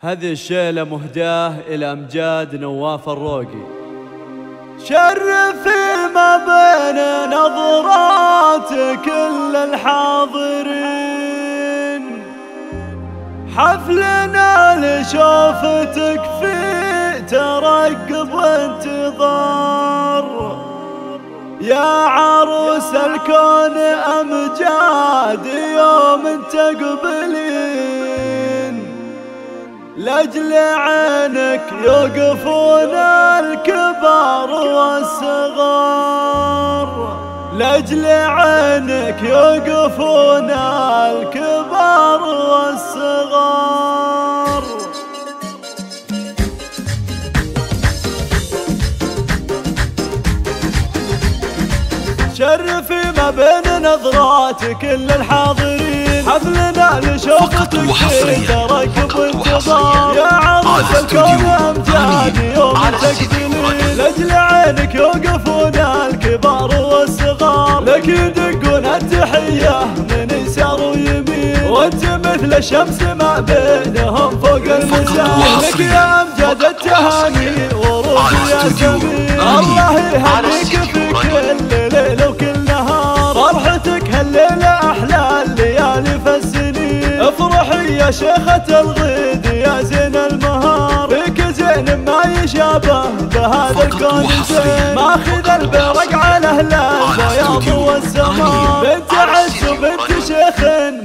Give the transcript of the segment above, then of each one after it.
هذه الشيلة مهداة إلى أمجاد نواف الروقي. شرفي ما بين نظرات كل الحاضرين. حفلنا لشوفتك في ترقب وانتظار. يا عروس الكون أمجاد يوم تقبلين. لأجل عينك يوقفون الكبار والصغار. لأجل عينك يوقفون الكبار والصغار. شرفي ما بين نظرات كل الحاضرين. حفلنا لشوفتك تركب انتظار يا عروس الكون امجاد يوم تقتلين لاجل عينك يوقفون الكبار والصغار. لك يدقون التحية من يسار ويمين. وأنت مثل الشمس ما بينهم فوق المسار لك يا امجاد التهاني وروح يا سمين. الله يهنيك يا شيخة الغيد يا زين المهار. فيك زين ما يشابه بهذا الكون زين. ماخذ البرق على أهل البياض والسماء بنت عز وبنت شيخ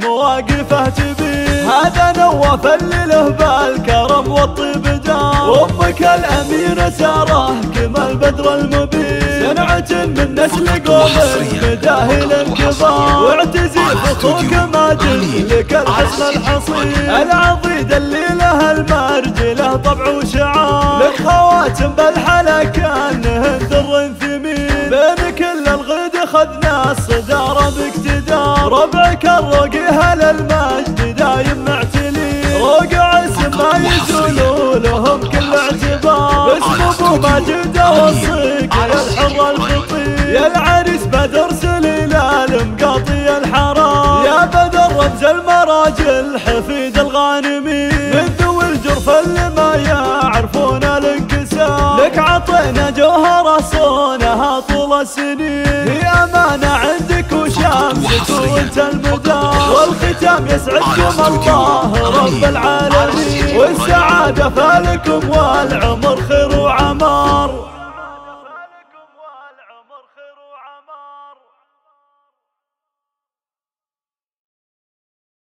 مواقفه تبين. هذا نواف اللي له بالكرم والطيب دار وأمك الأميرة سارة كما البدر المبين. صنعة من نسل قوم مداهل الكبار واعتزي فخوك ماجد لك الحسن الحصين العضيد اللي له المرجله طبع وشعار. لك خواتم بالحلا كانهن در ثمين. بين كل الغد خذنا الصدارة باقتدار. ربعك الرقي هل المجد دايم معتلي روقع اسم ما يزولوا لهم كل اعتبار. اسم ابو ماجد وصيك رمز المراجل حفيد الغانمين من ذوي الجرف اللي ما يعرفون الانكسار. لك عطينا جوهرة صونها طول السنين. هي أمانة عندك وشامسك وانت المدار. والختام يسعدكم الله رب العالمين. والسعادة فالكم والعمر خير وعمار.